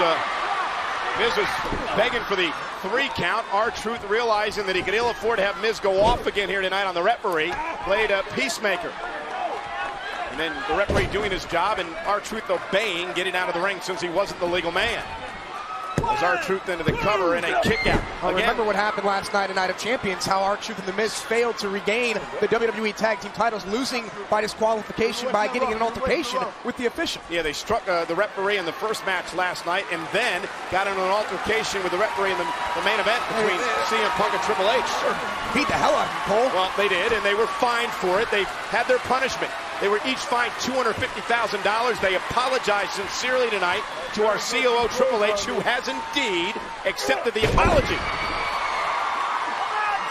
uh, Miz was begging for the three count. R-Truth realizing that he could ill afford to have Miz go off again here tonight on the referee, played a peacemaker. And then the referee doing his job and R-Truth obeying, getting out of the ring since he wasn't the legal man. As R-Truth into the cover and a kick out. Again. remember what happened last night in Night of Champions, how R-Truth and The Miz failed to regain the WWE Tag Team titles, losing by disqualification by getting an altercation with the official. Yeah, they struck uh, the referee in the first match last night and then got into an altercation with the referee in the, the main event between CM Punk and Triple H. Beat the hell out of him, Cole. Well, they did, and they were fined for it. They had their punishment. They were each fined $250,000. They apologized sincerely tonight to our COO Triple H, who has indeed accepted the apology.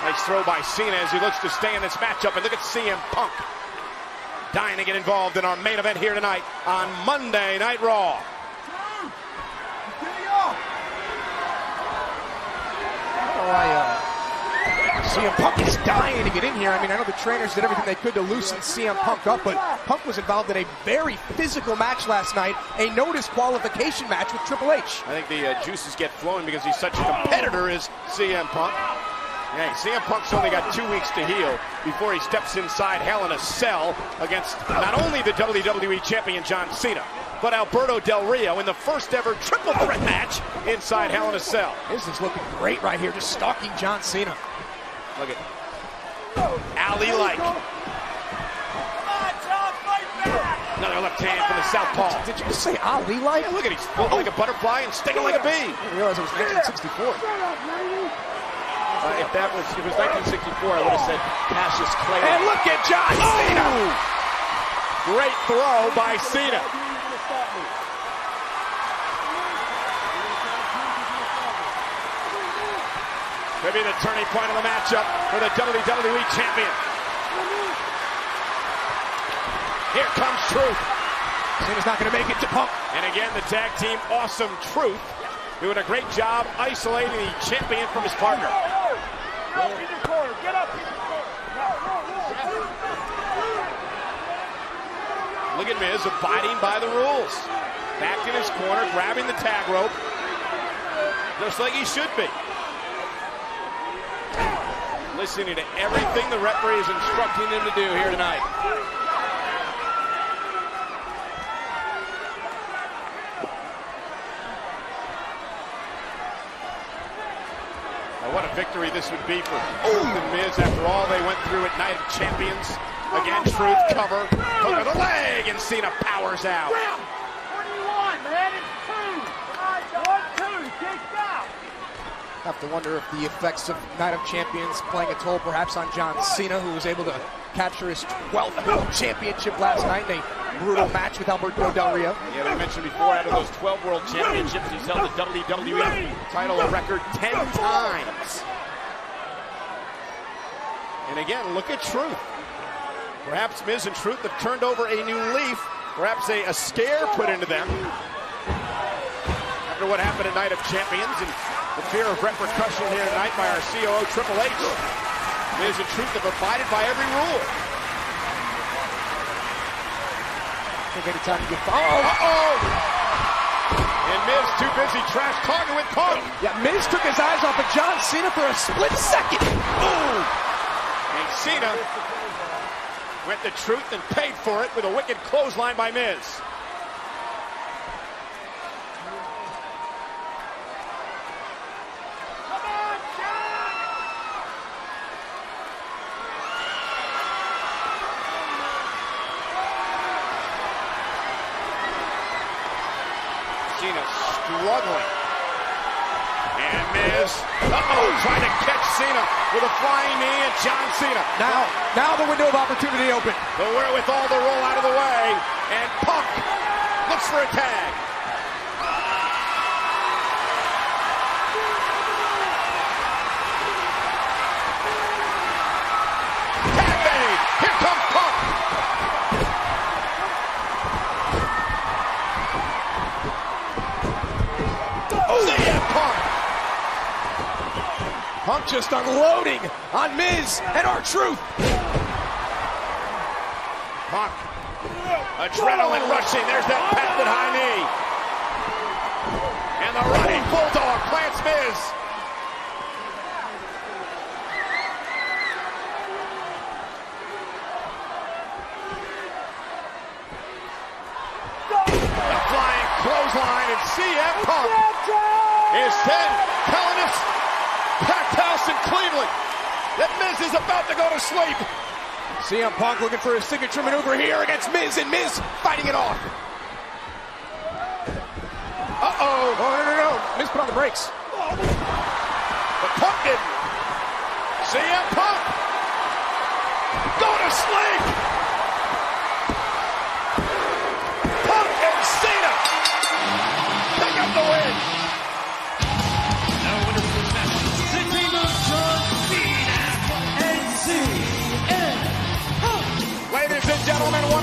Nice throw by Cena as he looks to stay in this matchup. And look at CM Punk dying to get involved in our main event here tonight on Monday Night Raw. Oh, uh, CM Punk is dying to get in here. I mean, I know the trainers did everything they could to loosen CM Punk up, but Punk was involved in a very physical match last night, a no disqualification match with Triple H. I think the uh, juices get flowing because he's such a competitor, is CM Punk. Yeah, CM Punk's only got two weeks to heal before he steps inside Hell in a Cell against not only the WWE Champion John Cena, but Alberto Del Rio in the first ever triple threat match inside Hell in a Cell. This is looking great right here, just stalking John Cena. Look at Ali like. Another left hand from the southpaw. Did you just say Ali like? Yeah, look at he's floating like a butterfly and stinging like a bee. I didn't realize it was 1964. Uh, if that was if it was 1964, I would have said Cassius Clay. And look at John Cena. Great throw by Cena. Could be the turning point of the matchup for the WWE Champion. Here comes Truth. Cena's not going to make it to Punk. And again, the tag team Awesome Truth doing a great job isolating the champion from his partner. Look at Miz abiding by the rules. Back in his corner, grabbing the tag rope. Just like he should be listening to everything the referee is instructing them to do here tonight. Now, what a victory this would be for The Miz after all they went through at Night of Champions. Again, Truth cover, hook of the leg, and Cena powers out. What do you want, man? It's two. One, two. Kick out. Have to wonder if the effects of Night of Champions playing a toll perhaps on John Cena, who was able to capture his 12th World Championship last night in a brutal match with Alberto Del Rio. Yeah, they mentioned before, out of those 12 World Championships, he's held the WWE title a record 10 times. And again, look at Truth. Perhaps Miz and Truth have turned over a new leaf, perhaps a, a scare put into them after what happened at Night of Champions and the fear of repercussion here tonight by our COO Triple H. Miz and Truth have abided by every rule. Think any time to get oh, oh, uh-oh! And Miz too busy trash talking with Punk. Yeah, Miz took his eyes off of John Cena for a split second. Boom! And Cena went the truth and paid for it with a wicked clothesline by Miz. Cena struggling. And Miz, uh-oh, trying to catch Cena with a flying knee and John Cena. Now, now the window of opportunity open. The wherewithal to roll out of the way. And Punk looks for a. Tag Punk just unloading on Miz and R-Truth. Punk. Adrenaline rushing. There's that patented high knee. against Miz. A flying clothesline and CM Punk is then telling us packed house in Cleveland that Miz is about to go to sleep. CM Punk looking for his signature maneuver here against Miz, and Miz fighting it off. Uh-oh. Oh, no, no, no. Miz put on the brakes. But Punk didn't. CM Punk. Go to sleep.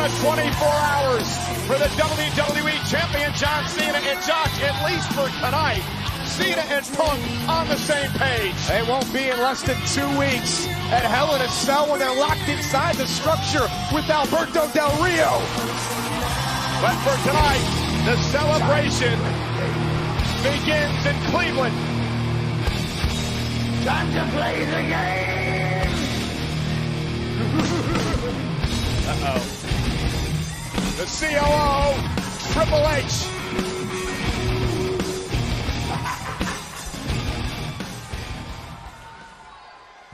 Of 24 hours for the WWE Champion John Cena and Josh, at least for tonight. Cena and Punk on the same page. They won't be in less than two weeks at Hell in a Cell when they're locked inside the structure with Alberto Del Rio. But for tonight, the celebration begins in Cleveland. Time to play the game! The COO, Triple H.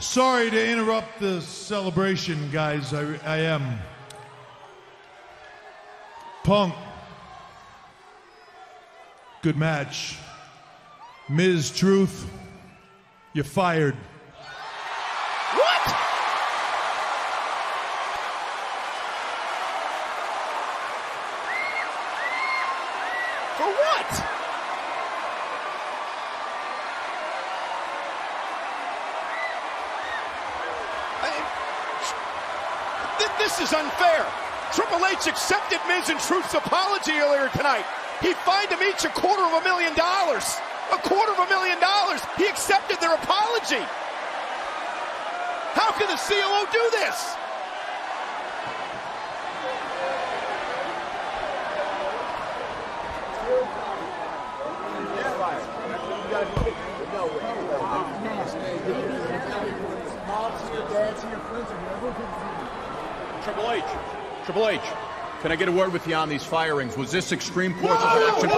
Sorry to interrupt the celebration, guys. I, I am. Punk. Good match. Miz Truth, you're fired. What? For what? This is unfair. Triple H accepted Miz and Truth's apology earlier tonight. He fined them each a quarter of a million dollars. A quarter of a million dollars. He accepted their apology. How can the COO do this? Triple H. Triple H. Can I get a word with you on these firings? Was this extreme course of action?